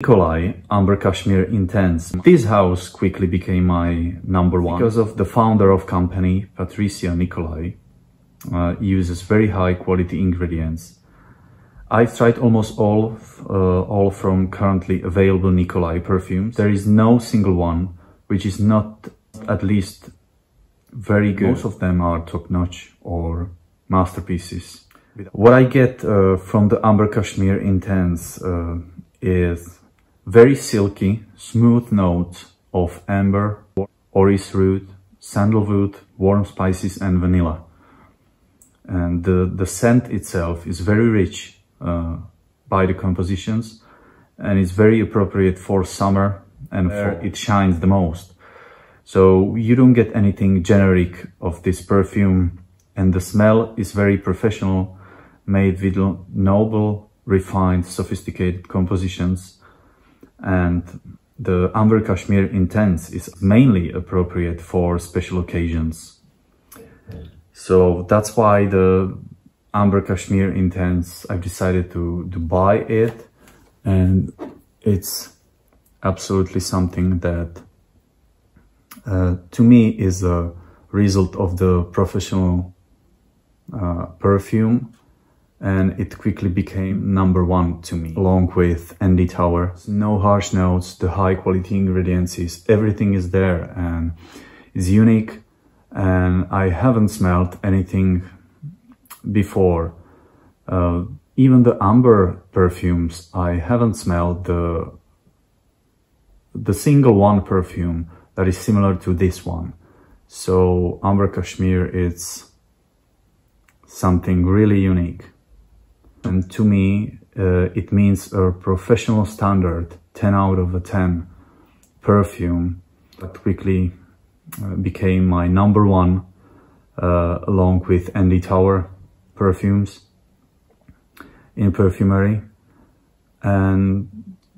Nicolai Amber Cashmere Intense. This house quickly became my number one because of the founder of company, Patricia Nicolai, uh, uses very high quality ingredients. I've tried almost all, uh, all from currently available Nicolai perfumes. There is no single one which is not at least very good. Most of them are top notch or masterpieces. What I get uh, from the Amber Cashmere Intense uh, is very silky, smooth notes of amber, orris root, sandalwood, warm spices and vanilla. And the, the scent itself is very rich uh, by the compositions and it's very appropriate for summer and where it shines the most. So you don't get anything generic of this perfume and the smell is very professional, made with noble, refined, sophisticated compositions. And the Amber Cashmere Intense is mainly appropriate for special occasions. So that's why the Amber Cashmere Intense, I've decided to, to buy it and it's absolutely something that uh, to me is a result of the professional uh, perfume and it quickly became number one to me along with Andy Tauer. No harsh notes, the high quality ingredients is everything is there and it's unique and I haven't smelled anything before. Uh, even the amber perfumes, I haven't smelled the the single one perfume that is similar to this one. So Amber Cashmere, is something really unique. And to me, uh, it means a professional standard, 10 out of a 10 perfume that quickly uh, became my number one uh, along with Andy Tauer perfumes in perfumery. And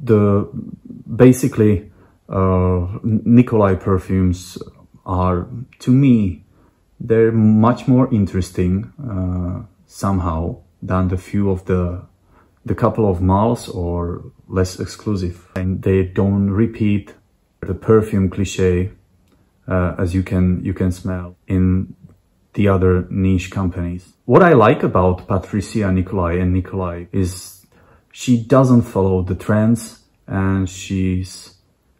the basically uh, Nicolai perfumes are to me they're much more interesting uh, somehow than the few of the the couple of malls or less exclusive and they don't repeat the perfume cliche uh, as you can you can smell in the other niche companies. What I like about Patricia Nicolai and Nicolai is she doesn't follow the trends and she's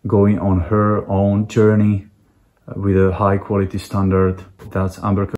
going on her own journey with a high quality standard. That's Amber